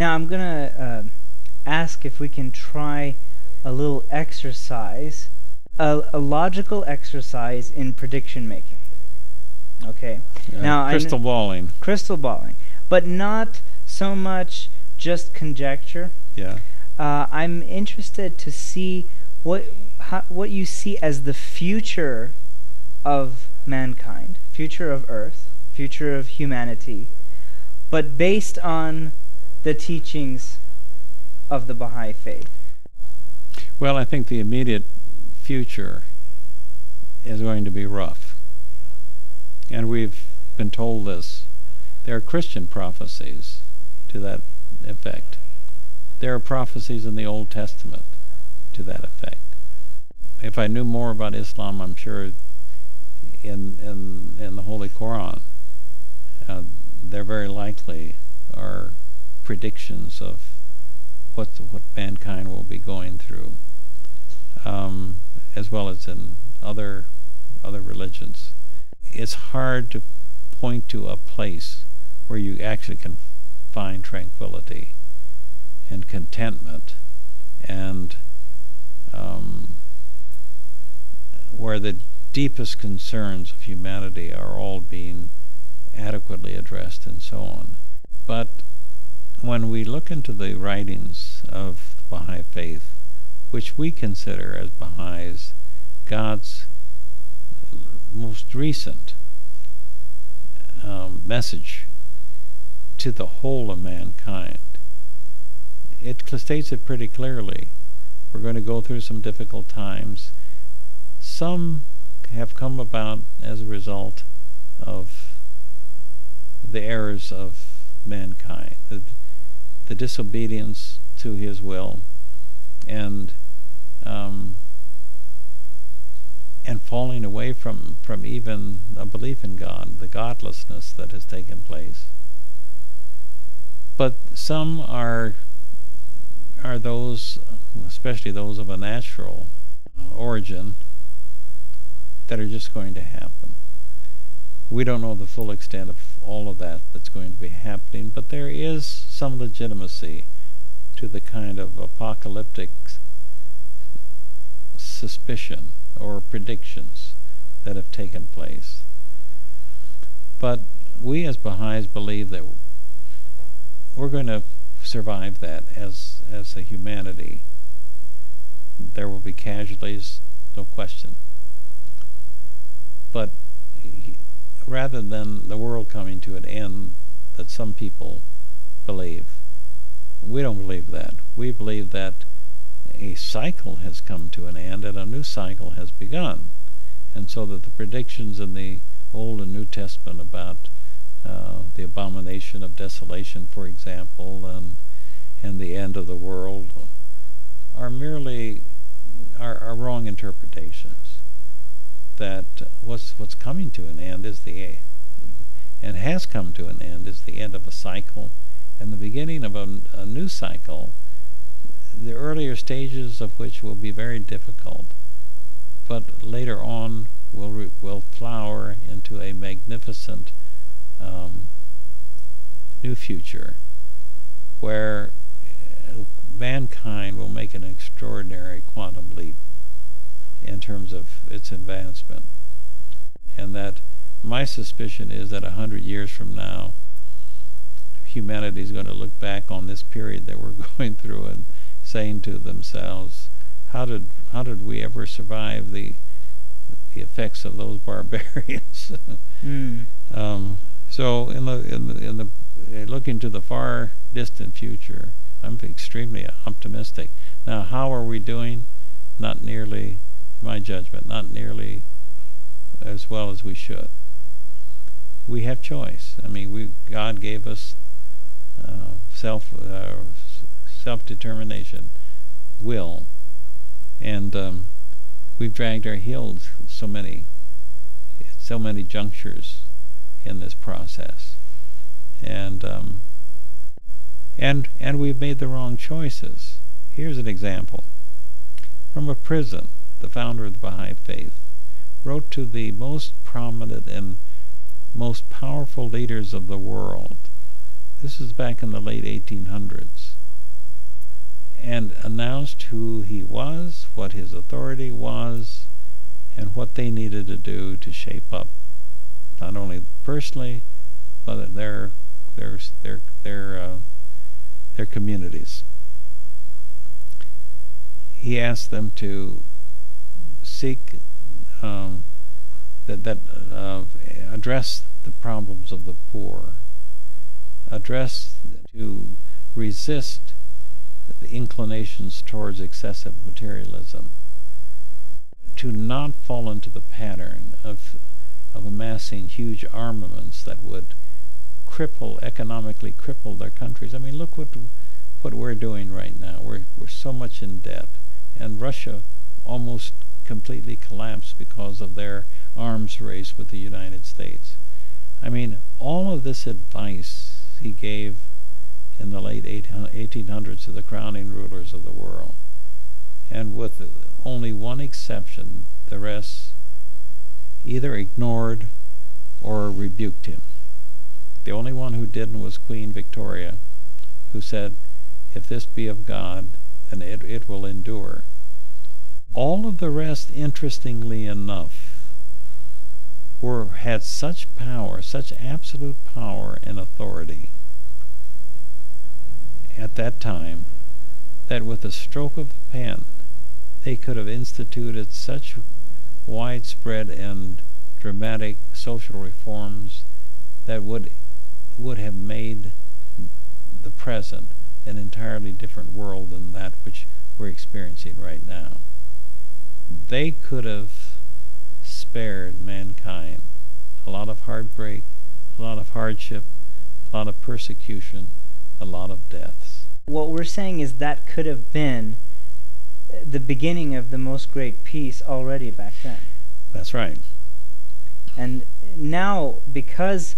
Now I'm gonna uh, ask if we can try a little exercise, a, a logical exercise in prediction making. Okay. Now crystal balling. crystal balling, but not so much just conjecture. Yeah. Uh, I'm interested to see what how, what you see as the future of mankind, future of Earth, future of humanity, but based on the teachings of the Baha'i faith. Well, I think the immediate future is going to be rough. And we've been told this. There are Christian prophecies to that effect. There are prophecies in the Old Testament to that effect. If I knew more about Islam, I'm sure in in in the Holy Quran, uh, there very likely are predictions of what what mankind will be going through, um, as well as in other other religions. It's hard to point to a place where you actually can find tranquility and contentment and um, where the deepest concerns of humanity are all being adequately addressed and so on. But when we look into the writings of the Baha'i faith, which we consider as Baha'is God's most recent um, message to the whole of mankind, it states it pretty clearly. We're going to go through some difficult times. Some have come about as a result of the errors of mankind, the, the disobedience to his will, and um, and falling away from, from even a belief in God, the godlessness that has taken place. But some are are those, especially those of a natural origin, that are just going to happen. We don't know the full extent of all of that that's going to be happening, but there is some legitimacy to the kind of apocalyptic suspicion or predictions that have taken place. But we as Baha'is believe that we're going to survive that as as a humanity. There will be casualties, no question. But rather than the world coming to an end that some people believe, we don't believe that. We believe that a cycle has come to an end and a new cycle has begun. And so that the predictions in the Old and New Testament about uh, the abomination of desolation, for example, and and the end of the world are merely are, are wrong interpretations. That what's what's coming to an end is the and has come to an end is the end of a cycle and the beginning of a, a new cycle the earlier stages of which will be very difficult, but later on will re- will flower into a magnificent um, new future, where uh, mankind will make an extraordinary quantum leap in terms of its advancement, and that my suspicion is that a hundred years from now, humanity is going to look back on this period that we're going through and saying to themselves, "How did how did we ever survive the the effects of those barbarians?" Mm. um, so in the in the in the uh, looking to the far distant future, I'm extremely optimistic. Now, how are we doing? Not nearly, my judgment, not nearly as well as we should. We have choice. I mean, we God gave us uh, self uh, self-determination, will, and um, we've dragged our heels so many, so many junctures in this process, and um, and and we've made the wrong choices. Here's an example from a prison. The founder of the Baha'i Faith wrote to the most prominent and most powerful leaders of the world This is back in the late 1800s. And announced who he was, what his authority was, and what they needed to do to shape up, not only personally, but their their their their uh, their communities. He asked them to seek um, that that uh, address the problems of the poor, address to resist the inclinations towards excessive materialism, to not fall into the pattern of of amassing huge armaments that would cripple economically cripple their countries. I mean, look what what we're doing right now. We're we're so much in debt, and Russia almost completely collapsed because of their arms race with the United States. I mean, all of this advice he gave in the late 1800s to the crowning rulers of the world. And with only one exception, the rest either ignored or rebuked him. The only one who didn't was Queen Victoria, who said, If this be of God, then it, it will endure. All of the rest, interestingly enough, were had such power, such absolute power and authority at that time that with a stroke of the pen they could have instituted such widespread and dramatic social reforms that would would have made the present an entirely different world than that which we're experiencing right now. They could have spared mankind a lot of heartbreak, a lot of hardship, a lot of persecution, a lot of deaths. What we're saying is that could have been the beginning of the most great peace already back then. That's right. And now, because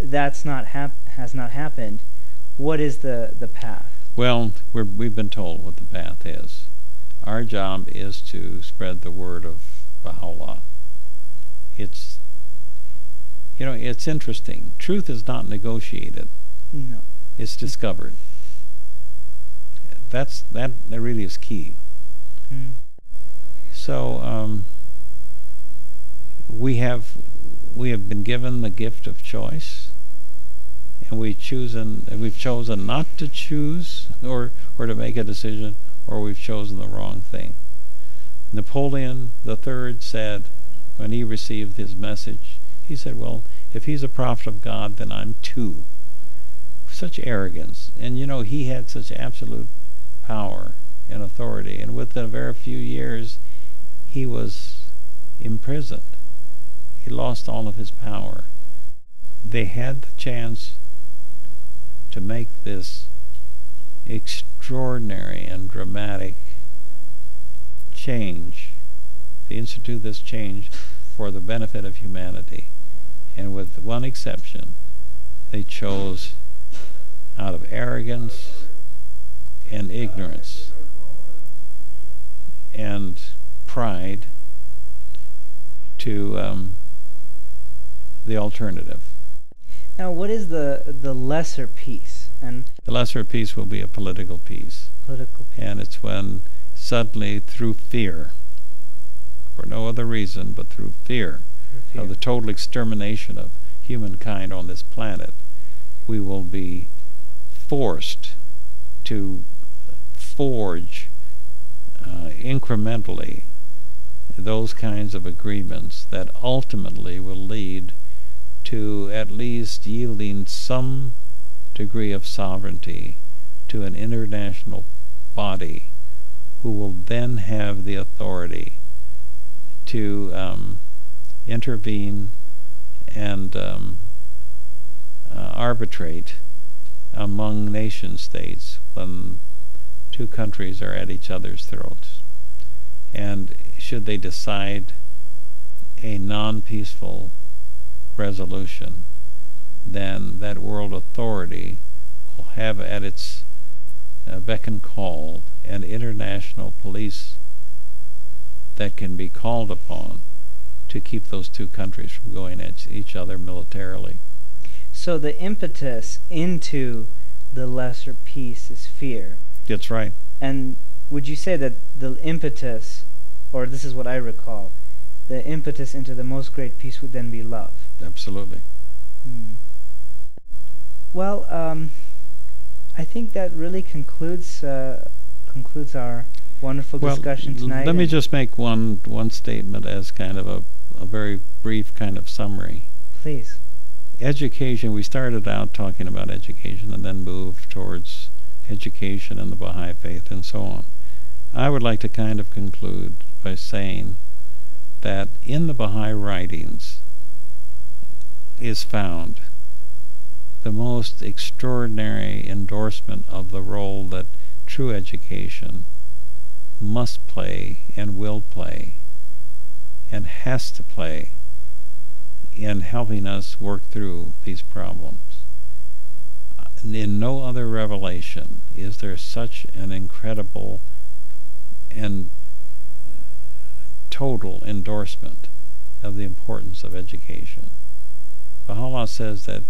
that's not hap- has not happened, what is the, the path? Well, we're, we've been told what the path is. Our job is to spread the word of Baha'u'llah it's you know it's interesting. Truth is not negotiated. No. It's discovered. That's that. That really is key. Mm. So um, we have we have been given the gift of choice, and we've chosen we've chosen not to choose or or to make a decision, or we've chosen the wrong thing. Napoleon III said, when he received his message, he said, Well, if he's a prophet of God, then I'm too. Such arrogance. And you know, he had such absolute power and authority. And within a very few years, he was imprisoned. He lost all of his power. They had the chance to make this extraordinary and dramatic change The institute this change for the benefit of humanity. And with one exception, they chose out of arrogance and ignorance and pride to um, the alternative. Now, what is the the lesser peace? And the lesser peace will be a political peace. Political peace. And it's when suddenly, through fear, for no other reason but through fear, fear, of the total extermination of humankind on this planet, we will be forced to forge uh, incrementally those kinds of agreements that ultimately will lead to at least yielding some degree of sovereignty to an international body who will then have the authority to um, intervene and um, uh, arbitrate among nation states when two countries are at each other's throats. And should they decide a non-peaceful resolution, then that world authority will have at its uh, beck and call an international police that can be called upon to keep those two countries from going at each other militarily. So the impetus into the lesser peace is fear. That's right. And would you say that the impetus, or this is what I recall, the impetus into the most great peace would then be love? Absolutely. Hmm. Well, um, I think that really concludes uh, concludes our wonderful well, discussion tonight. Let me just make one one statement as kind of a, a very brief kind of summary. Please. Education. We started out talking about education and then moved towards education and the Baha'i faith and so on. I would like to kind of conclude by saying that in the Baha'i writings is found the most extraordinary endorsement of the role that true education must play and will play and has to play in helping us work through these problems. In no other revelation is there such an incredible and total endorsement of the importance of education. Baha'u'llah says that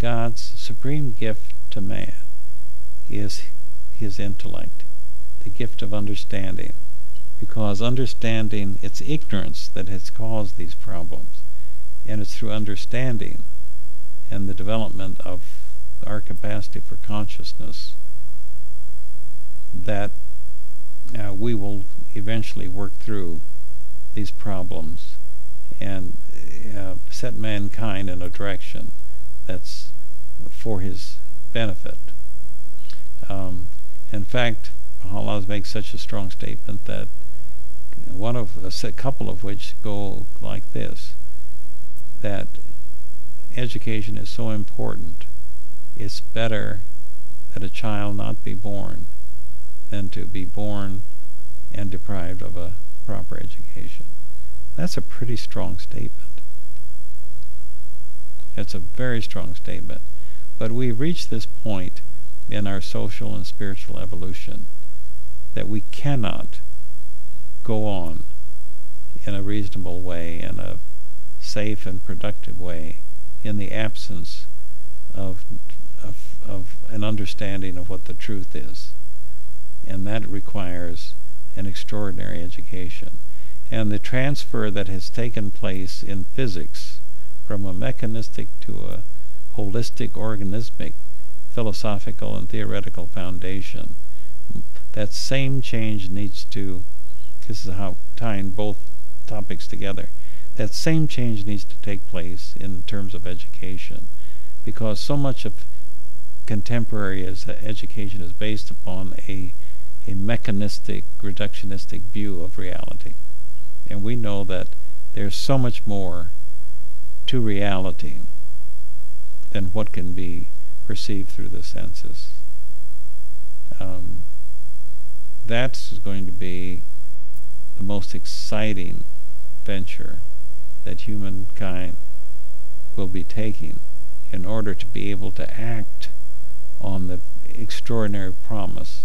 God's supreme gift to man is his intellect, the gift of understanding, because understanding, it's ignorance that has caused these problems, and it's through understanding and the development of our capacity for consciousness that uh, we will eventually work through these problems and uh, set mankind in a direction that's for his benefit. Um, in fact, Allah makes such a strong statement that one of a couple of which go like this: that education is so important. It's better that a child not be born than to be born and deprived of a proper education. That's a pretty strong statement. It's a very strong statement. But we've reached this point in our social and spiritual evolution that we cannot go on in a reasonable way, in a safe and productive way, in the absence of, of, of an understanding of what the truth is. And that requires an extraordinary education. And the transfer that has taken place in physics from a mechanistic to a holistic organismic philosophical and theoretical foundation, that same change needs to, this is how tying both topics together, that same change needs to take place in terms of education because so much of contemporary as, uh, education is based upon a, a mechanistic, reductionistic view of reality. And we know that there's so much more to reality than what can be perceived through the senses. Um, that's going to be the most exciting venture that humankind will be taking in order to be able to act on the extraordinary promise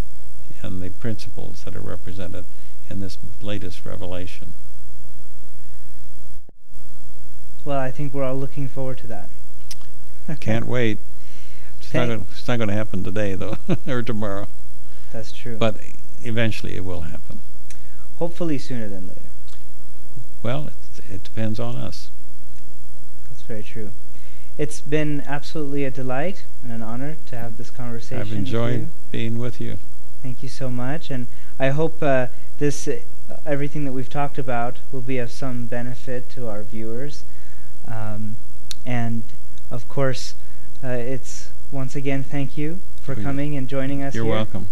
and the principles that are represented in this latest revelation. Well, I think we're all looking forward to that. Can't wait. It's not, gonna, it's not going to happen today, though, or tomorrow. That's true. But eventually it will happen. Hopefully sooner than later. Well, it, it depends on us. That's very true. It's been absolutely a delight and an honor to have this conversation. I've enjoyed with being with you. Thank you so much, and I hope uh, this uh, everything that we've talked about will be of some benefit to our viewers. Um, and of course, uh, it's once again thank you for coming and joining us. You're here. welcome.